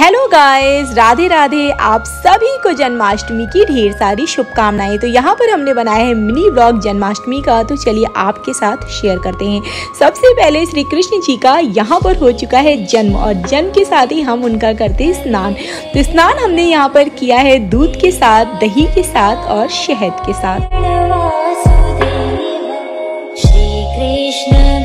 Hello guys Radhe Radhe. आप सभी को जन्माष्टमी की ढेर सारी शुभकामनाएँ। तो यहाँ पर हमने बनाया है मिनी ब्लॉग जन्माष्टमी का। तो चलिए आपके साथ शेयर करते हैं। सबसे पहले श्री कृष्ण जी का यहाँ पर हो चुका है जन्म और जन्म के साथ ही हम उनका करते हैं स्नान। तो स्नान हमने यहाँ पर किया है दूध के साथ, दही के साथ और शहद के साथ। श्री कृष्ण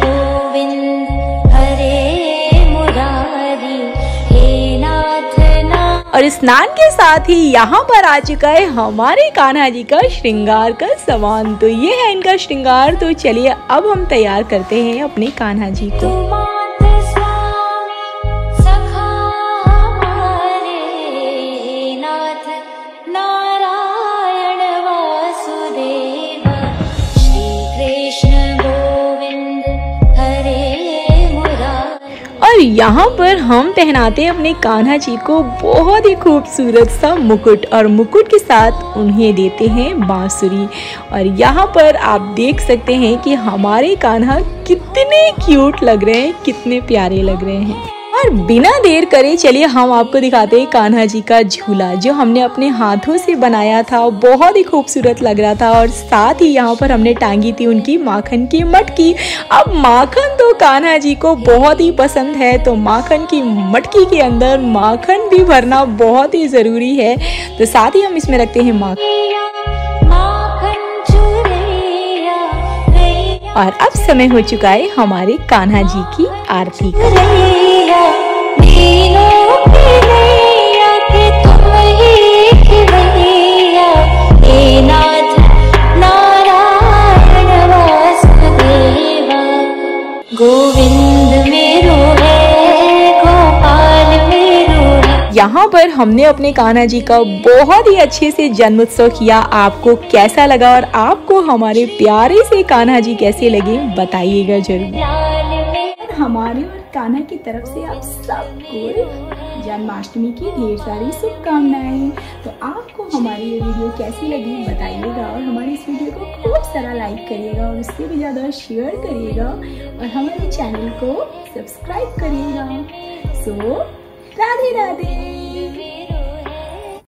और स्नान के साथ ही यहाँ पर आ चुका है हमारे कान्हा जी का श्रृंगार का सामान। तो ये है इनका श्रृंगार। तो चलिए, अब हम तैयार करते हैं अपने कान्हा जी को। और यहाँ पर हम पहनाते हैं अपने कान्हा जी को बहुत ही खूबसूरत सा मुकुट और मुकुट के साथ उन्हें देते हैं बांसुरी। और यहाँ पर आप देख सकते हैं कि हमारे कान्हा कितने क्यूट लग रहे हैं, कितने प्यारे लग रहे हैं। और बिना देर करे चलिए हम आपको दिखाते हैं कान्हा जी का झूला जो हमने अपने हाथों से बनाया था बहुत ही खूबसूरत लग रहा था और साथ ही यहाँ पर हमने टांगी थी उनकी माखन की मटकी। अब माखन तो कान्हा जी को बहुत ही पसंद है तो माखन की मटकी के अंदर माखन भी भरना बहुत ही ज़रूरी है। तो साथ ही हम इसमें रखते हैं माखन और अब समय हो चुका है हमारे कान्हा जी की आरती का। यहाँ पर हमने अपने कान्हा जी का बहुत ही अच्छे से जन्मोत्सव किया। आपको कैसा लगा और आपको हमारे प्यारे से कान्हा जी कैसे लगे, बताइएगा ज़रूर। हमारे और कान्हा की तरफ़ से आप सबको जन्माष्टमी की ढेर सारी शुभकामनाएँ तो आपको हमारी ये वीडियो कैसी लगी बताइएगा और हमारे इस वीडियो को खूब सारा लाइक करिएगा और उससे भी ज़्यादा शेयर करिएगा और हमारे चैनल को सब्सक्राइब करिएगा। सो राधे राधे